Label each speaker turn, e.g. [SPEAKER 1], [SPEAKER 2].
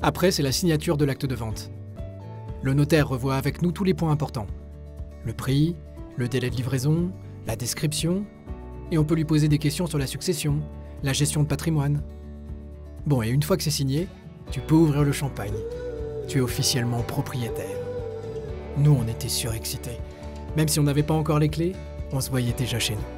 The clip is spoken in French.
[SPEAKER 1] Après, c'est la signature de l'acte de vente. Le notaire revoit avec nous tous les points importants. Le prix, le délai de livraison, la description, et on peut lui poser des questions sur la succession, la gestion de patrimoine. Bon, et une fois que c'est signé, tu peux ouvrir le champagne. Tu es officiellement propriétaire. Nous, on était surexcités. Même si on n'avait pas encore les clés, on se voyait déjà chez nous.